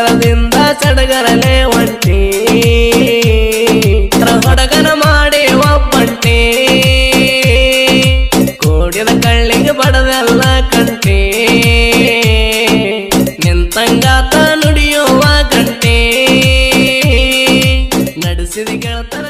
ಸಡಗರದಿಂದ ಸಡಗರಲೆ ಒಂಟಿ ಹೊಡಗನ ಮಾಡಿ ಒಬ್ಬಂಟಿ ಕೂಡಿದ ಕಳ್ಳಿಗೆ ಬಡದೆಲ್ಲ ಕಂಟಿ ನಿಂತಂಗಾತ ನುಡಿಯುವ ಕಂಟಿ ನಡೆಸಿದ ಕೇಳ್ತಾರ